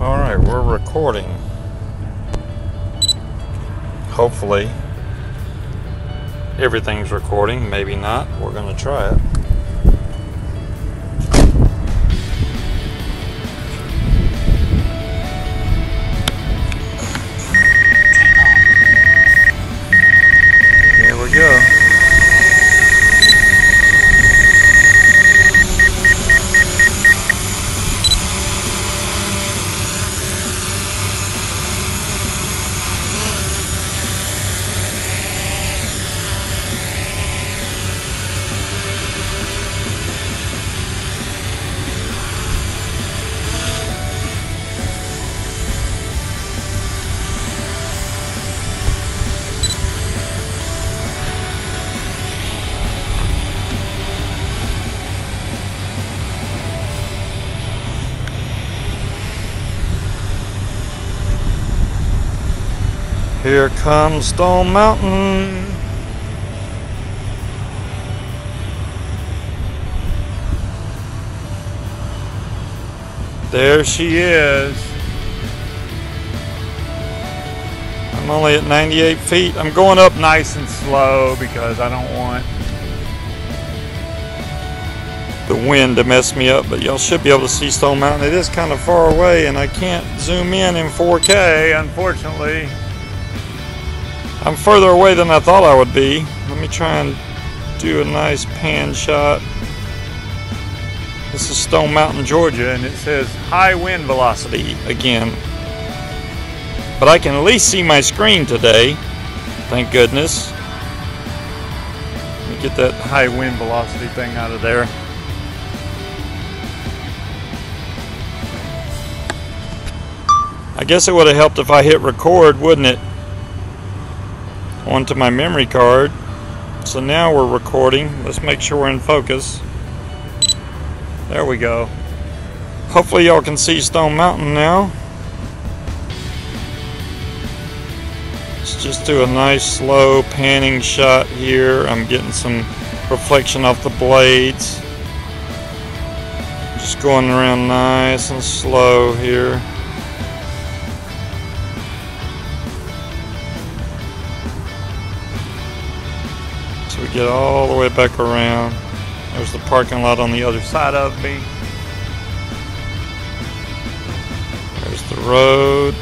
All right, we're recording. Hopefully, everything's recording. Maybe not. We're going to try it. Here comes Stone Mountain. There she is. I'm only at 98 feet. I'm going up nice and slow because I don't want the wind to mess me up, but y'all should be able to see Stone Mountain. It is kind of far away and I can't zoom in in 4K, unfortunately. I'm further away than I thought I would be. Let me try and do a nice pan shot. This is Stone Mountain, Georgia, and it says high wind velocity again. But I can at least see my screen today. Thank goodness. Let me get that high wind velocity thing out of there. I guess it would have helped if I hit record, wouldn't it? Onto my memory card. So now we're recording. Let's make sure we're in focus. There we go. Hopefully y'all can see Stone Mountain now. Let's just do a nice slow panning shot here. I'm getting some reflection off the blades. Just going around nice and slow here. Get all the way back around. There's the parking lot on the other side of me. There's the road.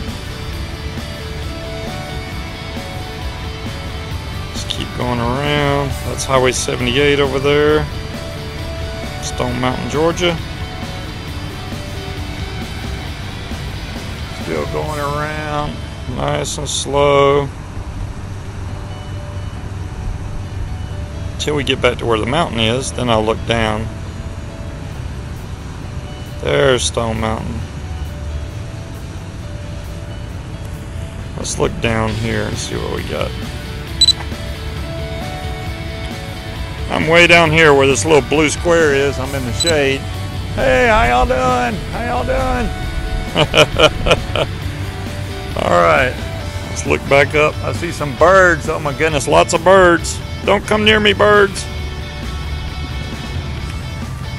Just keep going around. That's Highway 78 over there. Stone Mountain, Georgia. Still going around nice and slow. Until we get back to where the mountain is, then I'll look down. There's Stone Mountain. Let's look down here and see what we got. I'm way down here where this little blue square is. I'm in the shade. Hey, how y'all doing? How y'all doing? All right, let's look back up. I see some birds. Oh my goodness, lots of birds. Don't come near me, birds.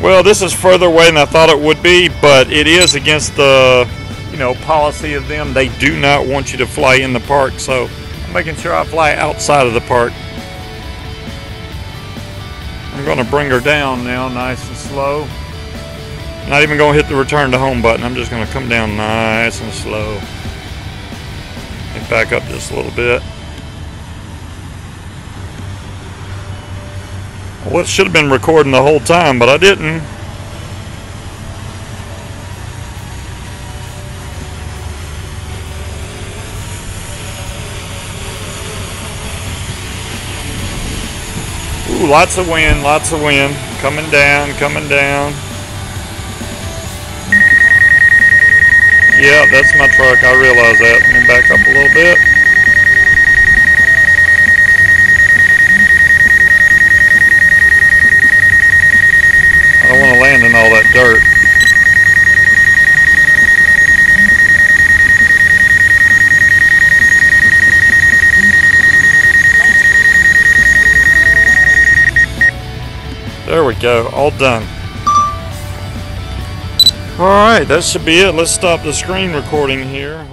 Well, this is further away than I thought it would be, but it is against the, you know, policy of them. They do not want you to fly in the park, so I'm making sure I fly outside of the park. I'm going to bring her down now, nice and slow. Not even going to hit the return to home button. I'm just going to come down nice and slow. Me back up just a little bit. Well, it should have been recording the whole time, but I didn't. Ooh, lots of wind, lots of wind. Coming down, coming down. Yeah, that's my truck. I realize that. Let me back up a little bit. Dirt. There we go, all done. Alright, that should be it. Let's stop the screen recording here.